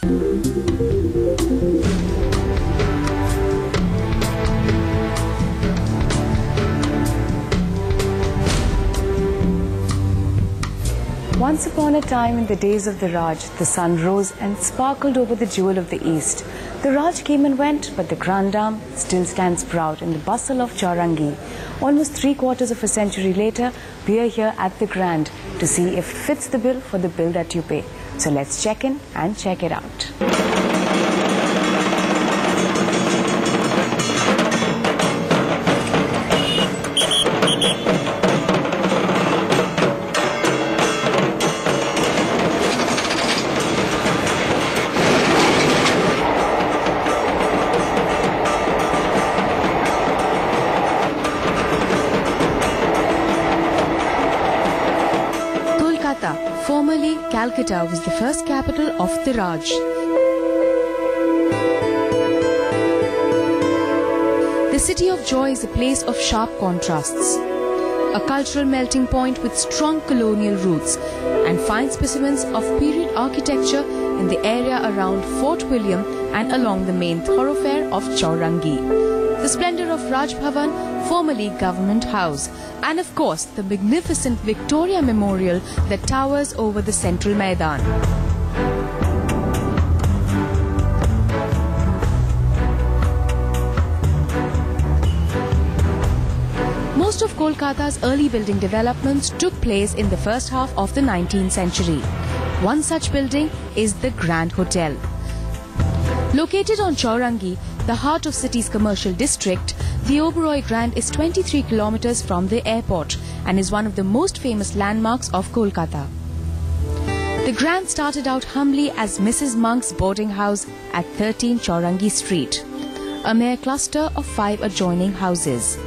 Once upon a time in the days of the Raj, the sun rose and sparkled over the jewel of the east. The Raj came and went, but the Grand Dame still stands proud in the bustle of Chaurangi. Almost three quarters of a century later, we are here at the Grand to see if it fits the bill for the bill that you pay. So let's check in and check it out. Formerly Calcutta, was the first capital of the Raj. The city of joy is a place of sharp contrasts, a cultural melting point with strong colonial roots, and fine specimens of period architecture in the area around Fort William and along the main thoroughfare of Chaurangi. The splendor of Raj Bhavan, formerly Government House, and of course the magnificent Victoria Memorial that towers over the central Maidan. Most of Kolkata's early building developments took place in the first half of the 19th century. One such building is the Grand Hotel. Located on Chaurangi, the heart of city's commercial district, the Oberoi Grand is 23 kilometers from the airport and is one of the most famous landmarks of Kolkata. The Grand started out humbly as Mrs. Monk's boarding house at 13 Chaurangi Street, a mere cluster of five adjoining houses.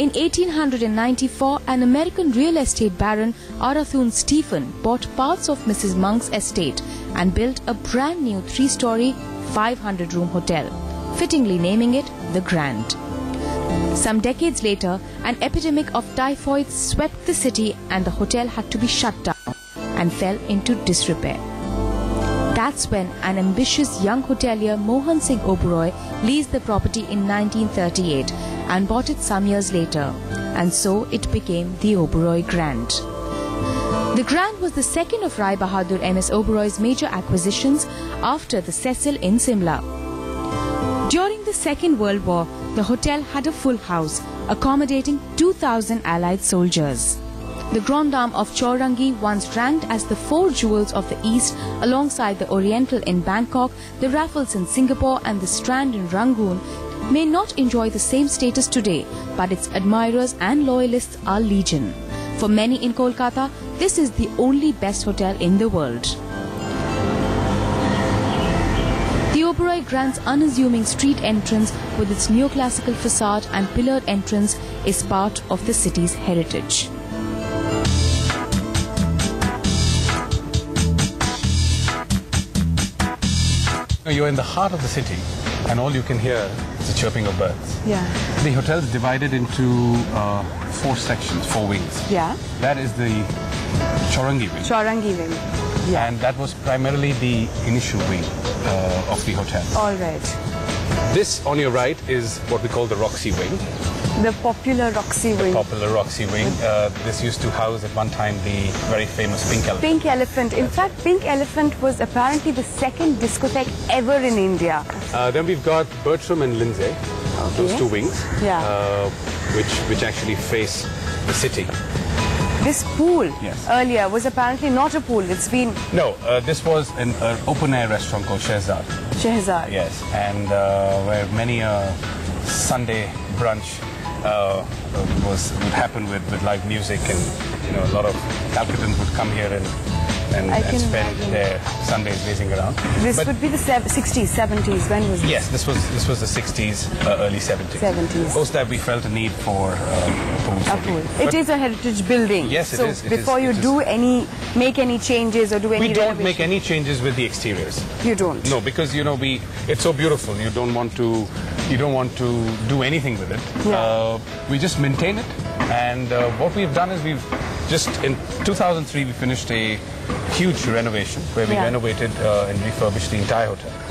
In 1894, an American real estate baron, Arathoon Stephen, bought parts of Mrs. Monk's estate and built a brand new three story, 500 room hotel, fittingly naming it the Grand. Some decades later, an epidemic of typhoid swept the city and the hotel had to be shut down and fell into disrepair. That's when an ambitious young hotelier Mohan Singh Oberoi leased the property in 1938 and bought it some years later, and so it became the Oberoi Grand. The Grand was the second of Rai Bahadur MS Oberoi's major acquisitions after the Cecil in Simla. During the Second World War, the hotel had a full house, accommodating 2,000 Allied soldiers. The Grand Dame of Chaurangi, once ranked as the four jewels of the East alongside the Oriental in Bangkok, the Raffles in Singapore, and the Strand in Rangoon, may not enjoy the same status today, but its admirers and loyalists are legion. For many in Kolkata, this is the only best hotel in the world. The Oberoi Grand's unassuming street entrance with its neoclassical facade and pillared entrance is part of the city's heritage. You're in the heart of the city, and all you can hear the chirping of birds. Yeah. The hotel is divided into uh, four sections, four wings. Yeah. That is the Chaurangi wing, Chaurangi wing. Yeah. and that was primarily the initial wing uh, of the hotel. All right. This on your right is what we call the Roxy wing, The popular Roxy wing. popular Roxy wing. Uh, this used to house at one time the very famous Pink Elephant. Pink Elephant. In fact, Pink Elephant was apparently the second discotheque ever in India. Uh, then we've got Bertram and Lindsay, those two wings, Yeah. uh, which which actually face the city. This pool Yes. earlier was apparently not a pool. It's been No, uh, this was an uh, open air restaurant called Shehzad. Shehzad. Yes, and uh, where many a Sunday brunch uh, was would happen with, with live music, and you know a lot of Calcuttans would come here and and, and spend their Sundays lazing around. This But would be the 60s, 70s. When was this? yes, this was this was the 60s, uh, early 70s. 70s. Post that, we felt a need for uh. A pool. It But a heritage building. Yes, it so is, it before is, you is. do any, make any changes or do any We don't make any changes with the exteriors. You don't. No, because you know we it's so beautiful. You don't want to you don't want to do anything with it. Yeah. Uh, we just maintain it, and uh, what we've done is we've just in 2003 we finished a huge renovation where we Yeah. renovated uh, and refurbished the entire hotel.